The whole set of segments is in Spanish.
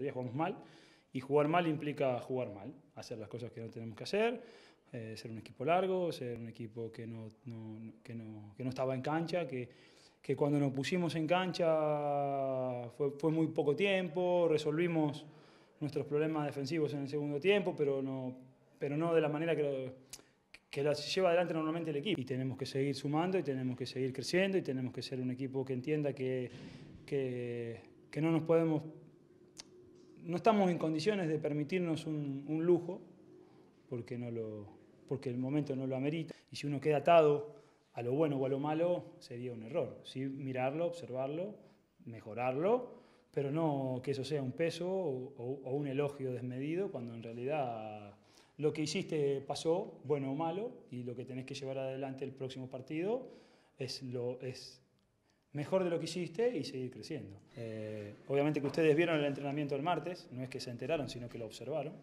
día jugamos mal y jugar mal implica jugar mal, hacer las cosas que no tenemos que hacer, eh, ser un equipo largo, ser un equipo que no, no, que no, que no estaba en cancha, que, que, cuando nos pusimos en cancha fue, fue, muy poco tiempo, resolvimos nuestros problemas defensivos en el segundo tiempo, pero no, pero no de la manera que, que la lleva adelante normalmente el equipo. Y tenemos que seguir sumando y tenemos que seguir creciendo y tenemos que ser un equipo que entienda que, que no nos podemos no estamos en condiciones de permitirnos un, lujo porque, no lo, porque el momento no lo amerita. Y si uno queda atado a lo bueno o a lo malo, sería un error. Sí, mirarlo, observarlo, mejorarlo, pero no que eso sea un peso o, o, un elogio desmedido, cuando en realidad lo que hiciste pasó, bueno o malo, y lo que tenés que llevar adelante el próximo partido es, lo, es mejor de lo que hiciste y seguir creciendo. Eh, obviamente que ustedes vieron el entrenamiento el martes, no es que se enteraron, sino que lo observaron.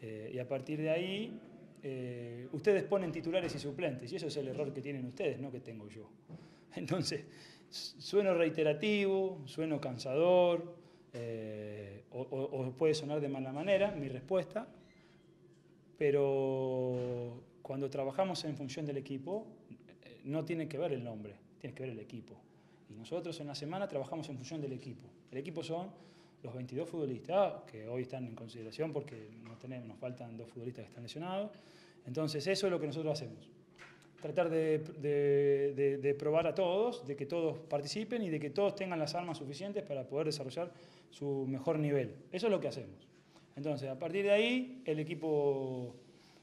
Eh, y a partir de ahí, eh, ustedes ponen titulares y suplentes, y eso es el error que tienen ustedes, no que tengo yo. Entonces, sueno reiterativo, sueno cansador, eh, o, o, o puede sonar de mala manera mi respuesta, pero cuando trabajamos en función del equipo, no tiene que ver el nombre, tiene que ver el equipo. Y nosotros en la semana trabajamos en función del equipo. El equipo son los 22 futbolistas que hoy están en consideración porque no tenemos, nos faltan dos futbolistas que están lesionados. Entonces eso es lo que nosotros hacemos. Tratar de, de, de, de, probar a todos, de que todos participen y de que todos tengan las armas suficientes para poder desarrollar su mejor nivel. Eso es lo que hacemos. Entonces, a partir de ahí, el equipo,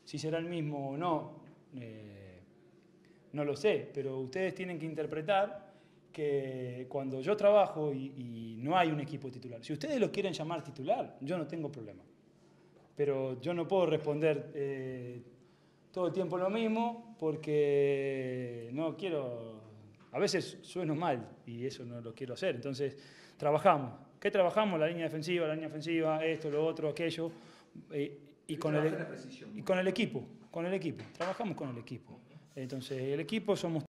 si será el mismo o no, eh, no lo sé, pero ustedes tienen que interpretar que cuando yo trabajo y, y, no hay un equipo titular, si ustedes lo quieren llamar titular, yo no tengo problema. Pero yo no puedo responder eh, todo el tiempo lo mismo porque no quiero, a veces sueno mal y eso no lo quiero hacer. Entonces, trabajamos. ¿Qué trabajamos? La línea defensiva, la línea ofensiva, esto, lo otro, aquello. Eh, y, con el, y con el equipo, con el equipo. Trabajamos con el equipo. Entonces, el equipo somos